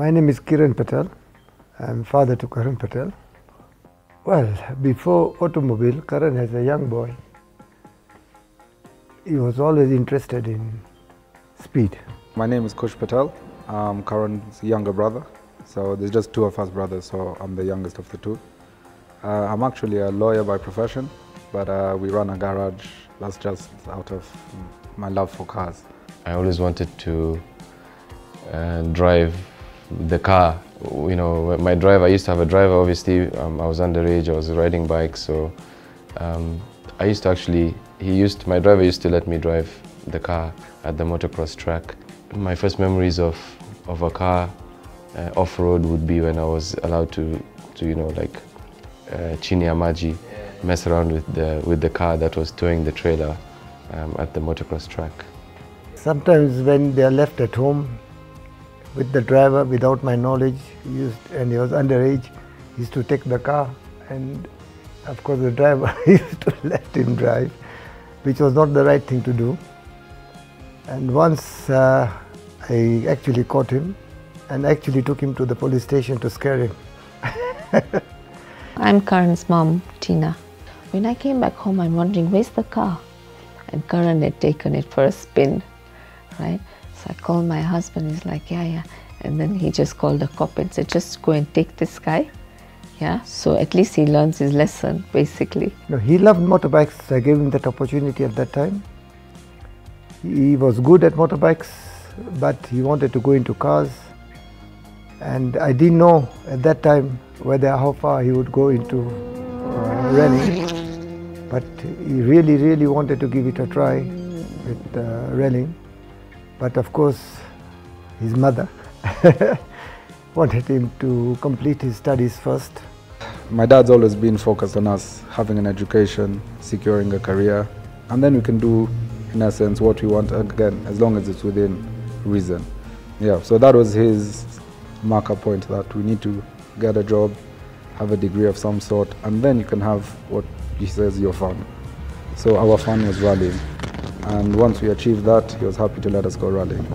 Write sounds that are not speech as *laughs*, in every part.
My name is Kiran Patel. I'm father to Karan Patel. Well, before automobile, Karan as a young boy, he was always interested in speed. My name is Kush Patel. I'm Karan's younger brother. So there's just two of us brothers, so I'm the youngest of the two. Uh, I'm actually a lawyer by profession, but uh, we run a garage. That's just out of my love for cars. I always wanted to uh, drive the car. You know, my driver, I used to have a driver, obviously. Um, I was underage, I was riding bikes, so um, I used to actually, he used, my driver used to let me drive the car at the motocross track. My first memories of, of a car uh, off-road would be when I was allowed to, to you know, like uh, chini ya maji, mess around with the, with the car that was towing the trailer um, at the motocross track. Sometimes when they are left at home with the driver without my knowledge, he used, and he was underage, he used to take the car and of course the driver *laughs* used to let him drive, which was not the right thing to do. And once uh, I actually caught him and actually took him to the police station to scare him. I'm Karan's mom, Tina. When I came back home, I'm wondering, where's the car? And Karan had taken it for a spin, right? So I called my husband, he's like, yeah, yeah. And then he just called the cop and said, just go and take this guy. Yeah, so at least he learns his lesson, basically. No, he loved motorbikes. I gave him that opportunity at that time. He was good at motorbikes, but he wanted to go into cars. And I didn't know at that time whether how far he would go into uh, rallying. But he really, really wanted to give it a try with uh, rallying. But of course, his mother *laughs* wanted him to complete his studies first. My dad's always been focused on us having an education, securing a career, and then we can do, in essence, what we want again, as long as it's within reason. Yeah, so that was his marker point that we need to get a job, have a degree of some sort, and then you can have what he says your fun. So our fun was rallying. And once we achieved that, he was happy to let us go rallying.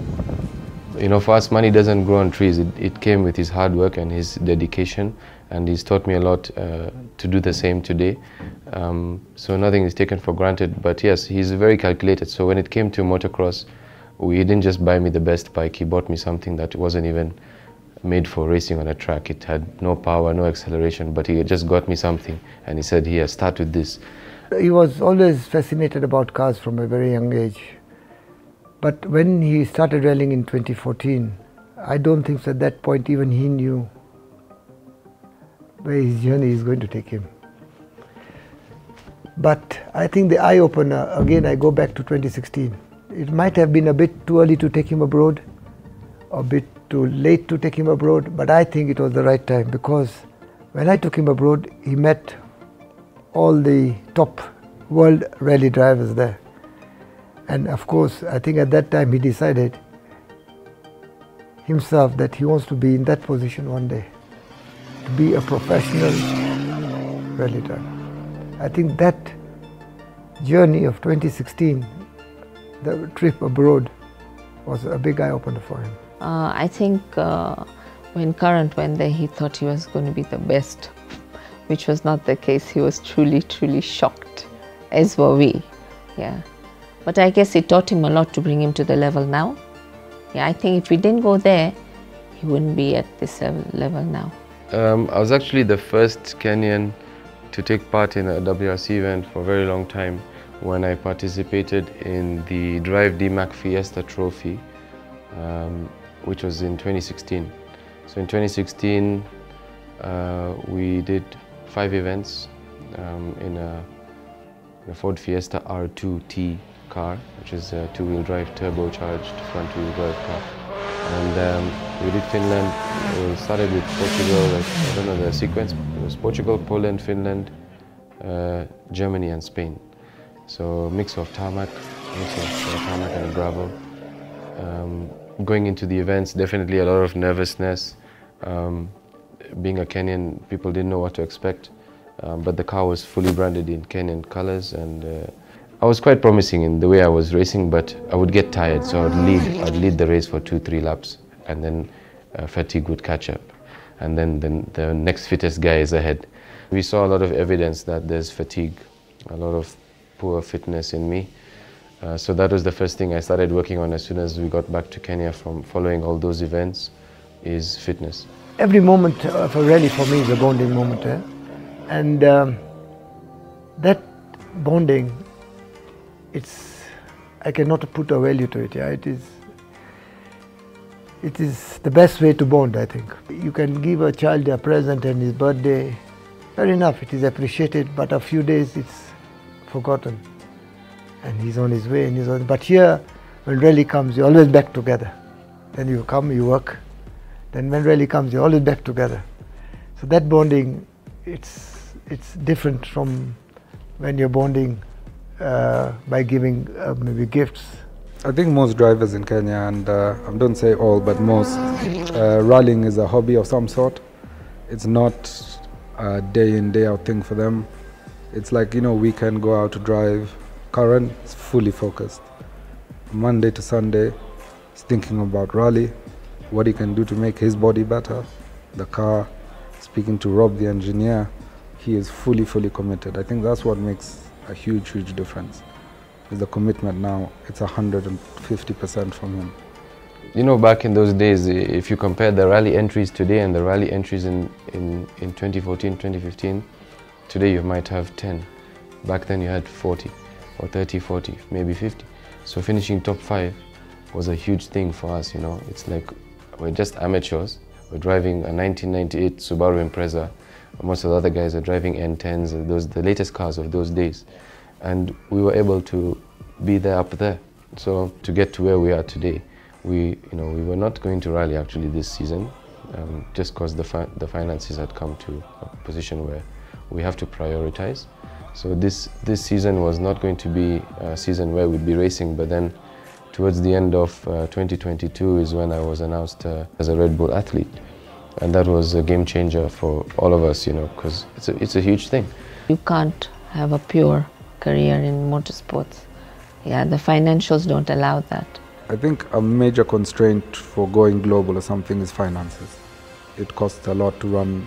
You know, for us, money doesn't grow on trees. It, it came with his hard work and his dedication, and he's taught me a lot uh, to do the same today. Um, so nothing is taken for granted. But yes, he's very calculated. So when it came to motocross, he didn't just buy me the best bike. He bought me something that wasn't even made for racing on a track. It had no power, no acceleration, but he just got me something, and he said, "Here, start with this." He was always fascinated about cars from a very young age. But when he started rallying in 2014, I don't think so at that point even he knew where his journey is going to take him. But I think the eye opener, again, I go back to 2016. It might have been a bit too early to take him abroad, a bit too late to take him abroad, but I think it was the right time because when I took him abroad, he met all the top world rally drivers there. And of course, I think at that time he decided himself that he wants to be in that position one day, to be a professional rally driver. I think that journey of 2016, the trip abroad, was a big eye opener for him. Uh, I think uh, when Karan went there, he thought he was going to be the best, which was not the case. He was truly, truly shocked, as were we. Yeah. But I guess it taught him a lot to bring him to the level now. Yeah, I think if we didn't go there, he wouldn't be at this level now. Um, I was actually the first Kenyan to take part in a WRC event for a very long time when I participated in the Drive DMACK Fiesta Trophy, um, which was in 2016. So in 2016, uh, we did five events um, in, a, in, a, Ford Fiesta R2T car, which is a two-wheel drive turbocharged front-wheel drive car. And um, we did Finland, we started with Portugal, like, I don't know the sequence, it was Portugal, Poland, Finland, uh, Germany and Spain. So mix of tarmac, mix of uh, tarmac and gravel. Um, going into the events, definitely a lot of nervousness. Um, being a Kenyan, people didn't know what to expect, um, but the car was fully branded in Kenyan colors and uh, I was quite promising in the way I was racing, but I would get tired, so I'd lead, I'd lead the race for two, three laps, and then uh, fatigue would catch up. And then the, the next fittest guy is ahead. We saw a lot of evidence that there's fatigue, a lot of poor fitness in me. Uh, so that was the first thing I started working on as soon as we got back to Kenya from following all those events is fitness. Every moment of a rally for me is a bonding moment. Eh? And um, that bonding, it's, I cannot put a value to it. Yeah? It is it is the best way to bond, I think. You can give a child a present on his birthday, fair enough, it is appreciated, but a few days it's forgotten. And he's on his way, and he's on. But here, when rally comes, you're always back together. Then you come, you work. Then when rally comes, you're always back together. So that bonding, it's it's different from when you're bonding uh, by giving uh, maybe gifts I think most drivers in Kenya, and uh, I don't say all, but most, uh, rallying is a hobby of some sort. It's not a day in, day out thing for them. It's like, you know, weekend go out to drive. Karan is fully focused. Monday to Sunday, he's thinking about rally, what he can do to make his body better, the car, speaking to Rob, the engineer. He is fully, fully committed. I think that's what makes a huge, huge difference is the commitment now. It's 150% from him. You know, back in those days, if you compare the rally entries today and the rally entries in, in, in 2014, 2015, today you might have 10. Back then you had 40 or 30, 40, maybe 50. So finishing top five was a huge thing for us, you know. It's like we're just amateurs. We're driving a 1998 Subaru Impreza. Most of the other guys are driving N10s, those the latest cars of those days and we were able to be there up there. So to get to where we are today, we you know we were not going to rally actually this season, um, just because the fi the finances had come to a position where we have to prioritize. So this this season was not going to be a season where we'd be racing, but then towards the end of uh, 2022 is when I was announced uh, as a Red Bull athlete, and that was a game changer for all of us, you know, because it's a, it's a huge thing. You can't have a pure career in motorsports. Yeah, the financials don't allow that. I think a major constraint for going global or something is finances. It costs a lot to run.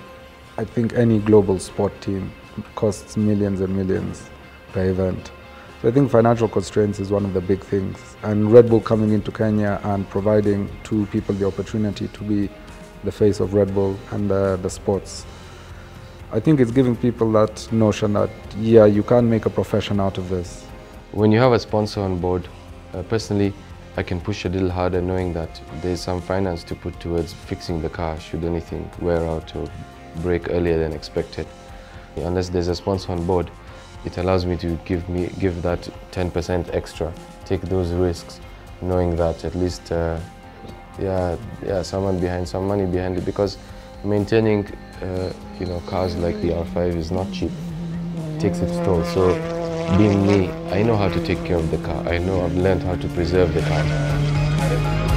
I think any global sport team costs millions and millions per event. So I think financial constraints is one of the big things. And Red Bull coming into Kenya and providing to people the opportunity to be the face of Red Bull and uh, the sports I think it's giving people that notion that, yeah, you can make a profession out of this. When you have a sponsor on board, uh, personally, I can push a little harder knowing that there's some finance to put towards fixing the car should anything wear out or break earlier than expected. Unless there's a sponsor on board, it allows me to give me give that 10% extra, take those risks, knowing that at least, uh, yeah, yeah, someone behind, some money behind it, because maintaining uh, you know cars like the R5 is not cheap. It takes its toll. So being me, I know how to take care of the car. I know I've learned how to preserve the car.